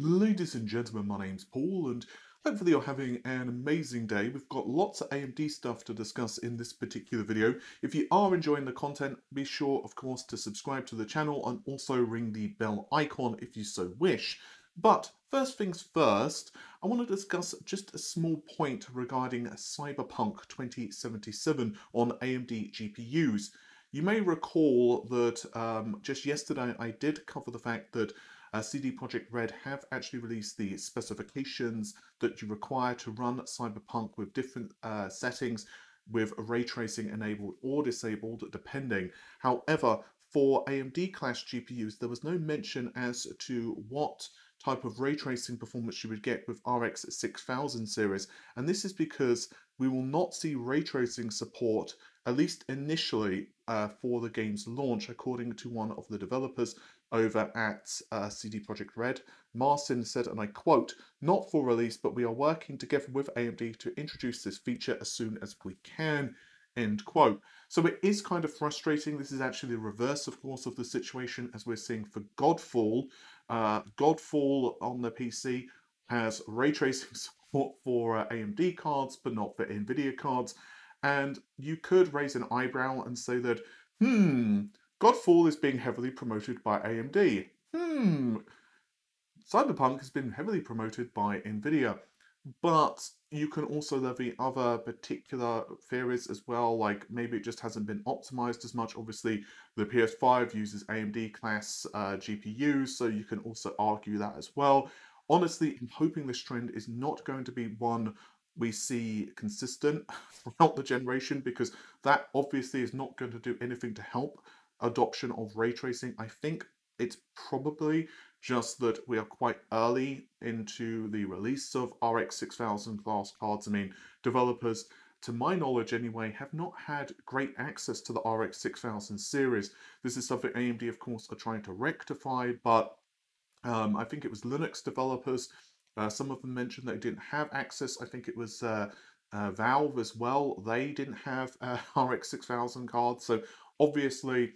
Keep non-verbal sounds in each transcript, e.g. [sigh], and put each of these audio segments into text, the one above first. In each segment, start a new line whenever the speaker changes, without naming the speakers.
Ladies and gentlemen, my name's Paul, and hopefully you're having an amazing day. We've got lots of AMD stuff to discuss in this particular video. If you are enjoying the content, be sure, of course, to subscribe to the channel and also ring the bell icon if you so wish. But first things first, I want to discuss just a small point regarding Cyberpunk 2077 on AMD GPUs. You may recall that um, just yesterday I did cover the fact that uh, CD Projekt Red have actually released the specifications that you require to run Cyberpunk with different uh, settings with ray tracing enabled or disabled depending. However, for AMD class GPUs, there was no mention as to what type of ray tracing performance you would get with RX 6000 series. And this is because we will not see ray tracing support, at least initially, uh, for the game's launch, according to one of the developers over at uh, CD Projekt Red. Marcin said, and I quote, not for release, but we are working together with AMD to introduce this feature as soon as we can, end quote. So it is kind of frustrating. This is actually the reverse, of course, of the situation as we're seeing for Godfall. Uh, Godfall on the PC has ray tracing [laughs] support for uh, AMD cards, but not for NVIDIA cards. And you could raise an eyebrow and say that, hmm, Godfall is being heavily promoted by AMD. Hmm. Cyberpunk has been heavily promoted by Nvidia. But you can also levy other particular theories as well, like maybe it just hasn't been optimized as much. Obviously, the PS5 uses AMD class uh, GPUs, so you can also argue that as well. Honestly, I'm hoping this trend is not going to be one we see consistent [laughs] throughout the generation because that obviously is not going to do anything to help adoption of ray tracing. I think it's probably just that we are quite early into the release of RX 6000 class cards. I mean, developers, to my knowledge anyway, have not had great access to the RX 6000 series. This is something AMD, of course, are trying to rectify, but um, I think it was Linux developers. Uh, some of them mentioned they didn't have access. I think it was uh, uh, Valve as well. They didn't have uh, [laughs] RX 6000 cards. So obviously,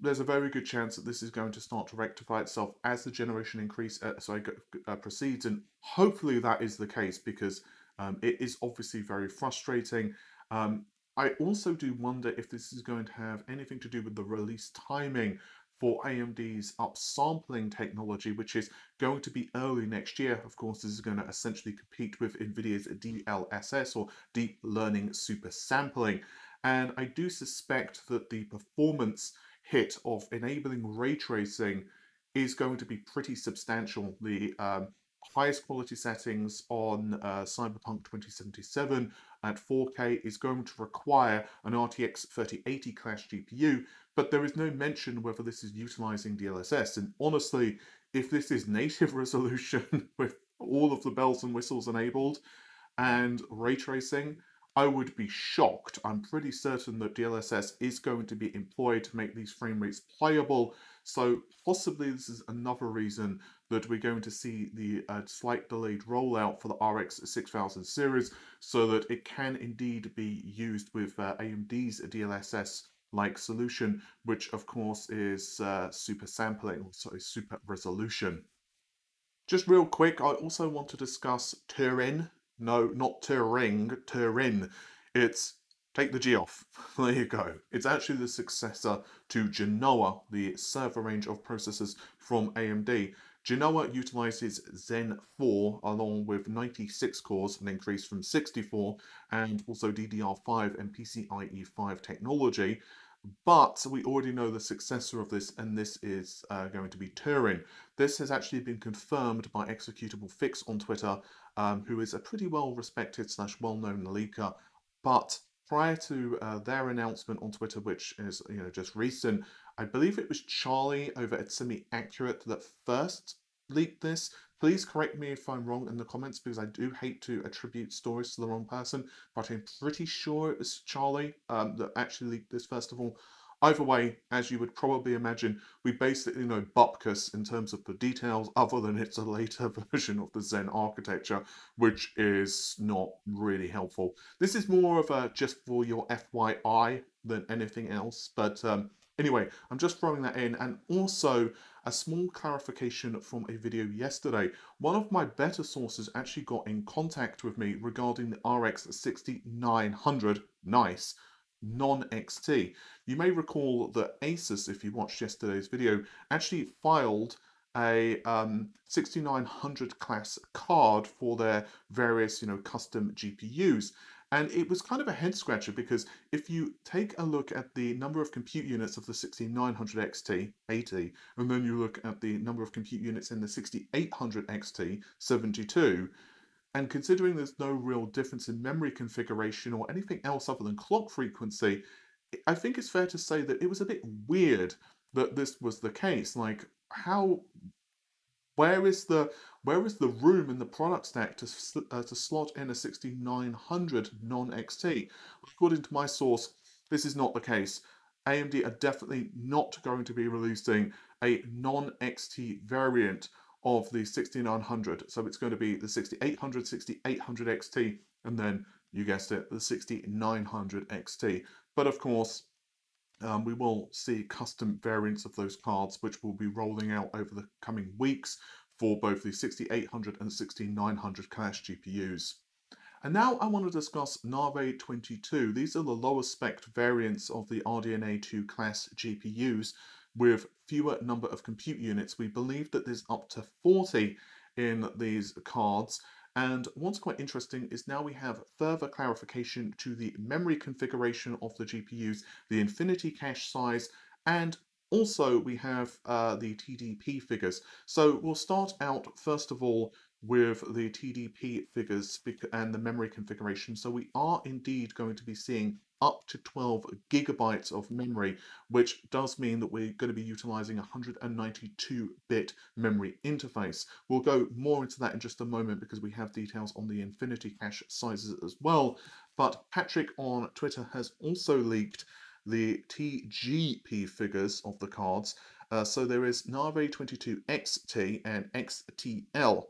there's a very good chance that this is going to start to rectify itself as the generation increase uh, sorry uh, proceeds and hopefully that is the case because um, it is obviously very frustrating um, I also do wonder if this is going to have anything to do with the release timing for AMD's upsampling technology, which is going to be early next year. Of course, this is going to essentially compete with NVIDIA's DLSS or Deep Learning Super Sampling. And I do suspect that the performance hit of enabling ray tracing is going to be pretty substantial. The um, highest quality settings on uh, Cyberpunk 2077 at 4K is going to require an RTX 3080 class GPU, but there is no mention whether this is utilizing DLSS. And honestly, if this is native [laughs] resolution with all of the bells and whistles enabled and ray tracing, I would be shocked. I'm pretty certain that DLSS is going to be employed to make these frame rates playable. So possibly this is another reason that we're going to see the uh, slight delayed rollout for the RX 6000 series so that it can indeed be used with uh, AMD's DLSS like solution, which of course is uh, super sampling, sorry, super resolution. Just real quick, I also want to discuss Turin, no, not Turing, Turin. It's take the G off. [laughs] there you go. It's actually the successor to Genoa, the server range of processors from AMD. Genoa utilizes Zen 4 along with 96 cores, an increase from 64, and also DDR5 and PCIe 5 technology. But we already know the successor of this, and this is uh, going to be Turin. This has actually been confirmed by Executable Fix on Twitter, um, who is a pretty well respected slash well known leaker. But prior to uh, their announcement on Twitter, which is you know just recent, I believe it was Charlie over at Semi Accurate that first leaked this. Please correct me if I'm wrong in the comments because I do hate to attribute stories to the wrong person, but I'm pretty sure it was Charlie um, that actually leaked this first of all. Either way, as you would probably imagine, we basically know Bupkis in terms of the details, other than it's a later [laughs] version of the Zen architecture, which is not really helpful. This is more of a just for your FYI than anything else, but um, Anyway, I'm just throwing that in and also a small clarification from a video yesterday. One of my better sources actually got in contact with me regarding the RX 6900, nice, non-XT. You may recall that Asus, if you watched yesterday's video, actually filed a um, 6900 class card for their various, you know, custom GPUs. And it was kind of a head scratcher because if you take a look at the number of compute units of the 6900 XT 80, and then you look at the number of compute units in the 6800 XT 72, and considering there's no real difference in memory configuration or anything else other than clock frequency, I think it's fair to say that it was a bit weird that this was the case. Like, how where is the where is the room in the product stack to uh, to slot in a 6900 non-XT? According to my source, this is not the case. AMD are definitely not going to be releasing a non-XT variant of the 6900. So it's going to be the 6800, 6800 XT, and then you guessed it, the 6900 XT. But of course, um, we will see custom variants of those cards which will be rolling out over the coming weeks for both the 6800 and 6900 class GPUs. And now I want to discuss Navi 22. These are the lower spec variants of the RDNA 2 class GPUs with fewer number of compute units. We believe that there's up to 40 in these cards and what's quite interesting is now we have further clarification to the memory configuration of the GPUs, the infinity cache size, and also we have uh, the TDP figures. So we'll start out first of all with the TDP figures and the memory configuration. So we are indeed going to be seeing up to 12 gigabytes of memory, which does mean that we're going to be utilizing 192-bit memory interface. We'll go more into that in just a moment because we have details on the Infinity Cache sizes as well. But Patrick on Twitter has also leaked the TGP figures of the cards. Uh, so there is Navi 22 XT and XTL.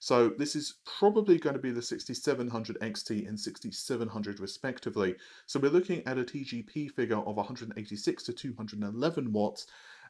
So this is probably going to be the 6700 XT and 6700 respectively. So we're looking at a TGP figure of 186 to 211 watts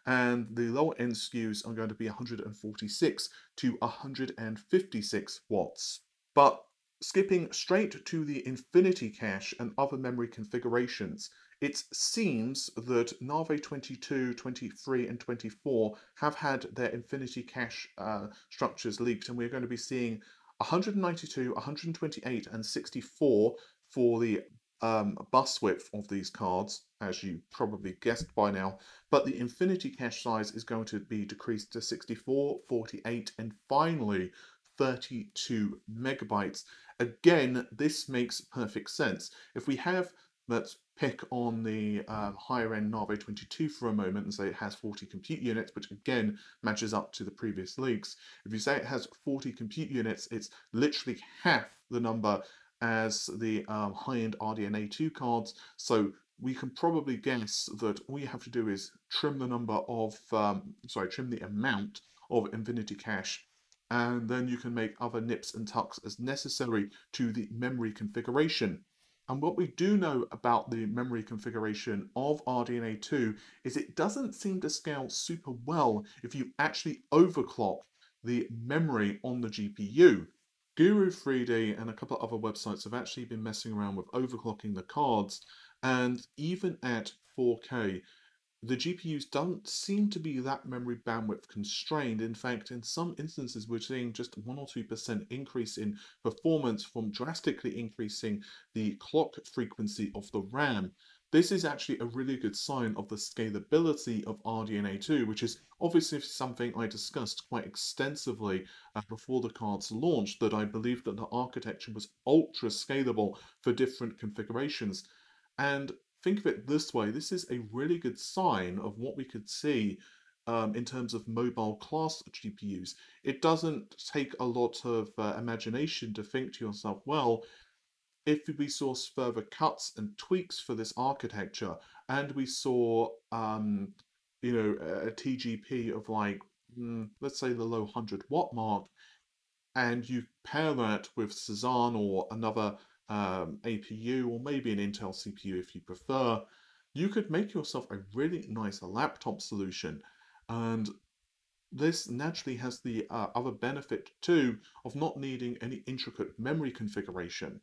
and the lower end SKUs are going to be 146 to 156 watts. But skipping straight to the Infinity Cache and other memory configurations, it seems that Navi 22, 23, and 24 have had their Infinity Cache uh, structures leaked, and we're going to be seeing 192, 128, and 64 for the um, bus width of these cards, as you probably guessed by now, but the Infinity Cache size is going to be decreased to 64, 48, and finally 32 megabytes. Again, this makes perfect sense. If we have, let's pick on the um, higher end Navi 22 for a moment and say it has 40 compute units, which again matches up to the previous leaks. If you say it has 40 compute units, it's literally half the number as the um, high-end RDNA 2 cards. So we can probably guess that all you have to do is trim the number of, um, sorry, trim the amount of Infinity Cache and then you can make other nips and tucks as necessary to the memory configuration. And what we do know about the memory configuration of RDNA 2 is it doesn't seem to scale super well if you actually overclock the memory on the GPU. Guru 3D and a couple of other websites have actually been messing around with overclocking the cards and even at 4K the GPUs don't seem to be that memory bandwidth constrained. In fact, in some instances, we're seeing just 1 or 2% increase in performance from drastically increasing the clock frequency of the RAM. This is actually a really good sign of the scalability of RDNA2, which is obviously something I discussed quite extensively uh, before the cards launched, that I believe that the architecture was ultra scalable for different configurations. And think of it this way, this is a really good sign of what we could see um, in terms of mobile class GPUs. It doesn't take a lot of uh, imagination to think to yourself, well, if we saw further cuts and tweaks for this architecture, and we saw, um, you know, a TGP of like, mm, let's say the low 100 watt mark, and you pair that with Cezanne or another um, APU or maybe an Intel CPU if you prefer, you could make yourself a really nice laptop solution. And this naturally has the uh, other benefit too of not needing any intricate memory configuration.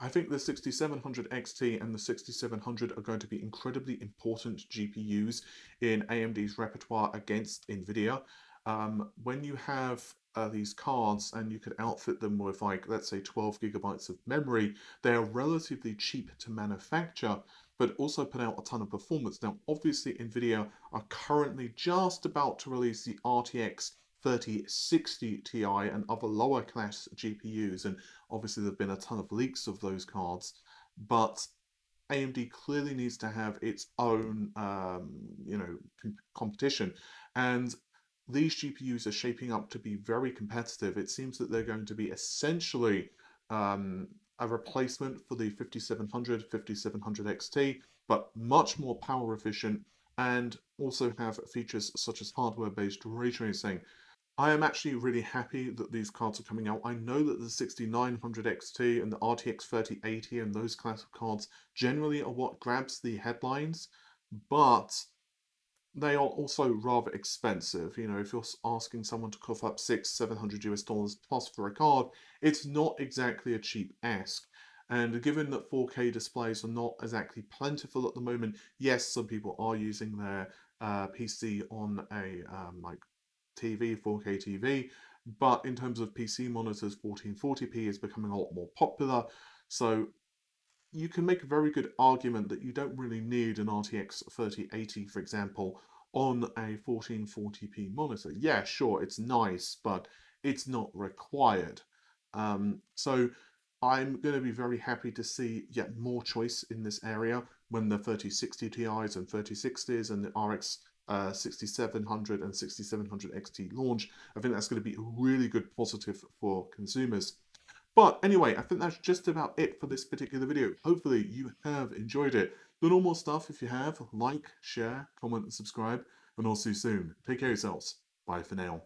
I think the 6700 XT and the 6700 are going to be incredibly important GPUs in AMD's repertoire against NVIDIA. Um, when you have uh, these cards and you could outfit them with like, let's say 12 gigabytes of memory, they are relatively cheap to manufacture, but also put out a ton of performance. Now, obviously NVIDIA are currently just about to release the RTX 3060 Ti and other lower class GPUs, and obviously there have been a ton of leaks of those cards, but AMD clearly needs to have its own, um, you know, com competition, and these GPUs are shaping up to be very competitive. It seems that they're going to be essentially um, a replacement for the 5700, 5700 XT, but much more power efficient and also have features such as hardware-based ray tracing. I am actually really happy that these cards are coming out. I know that the 6900 XT and the RTX 3080 and those class of cards generally are what grabs the headlines, but they are also rather expensive. You know, if you're asking someone to cough up six, seven hundred US dollars plus for a card, it's not exactly a cheap ask. And given that 4K displays are not exactly plentiful at the moment, yes, some people are using their uh, PC on a um, like TV, 4K TV, but in terms of PC monitors, 1440p is becoming a lot more popular. So you can make a very good argument that you don't really need an RTX 3080, for example, on a 1440p monitor. Yeah, sure, it's nice, but it's not required. Um, so I'm going to be very happy to see yet more choice in this area when the 3060 Ti's and 3060s and the RX uh, 6700 and 6700 XT launch. I think that's going to be a really good positive for consumers. But anyway, I think that's just about it for this particular video. Hopefully you have enjoyed it. The normal stuff, if you have, like, share, comment, and subscribe. And I'll see you soon. Take care yourselves. Bye for now.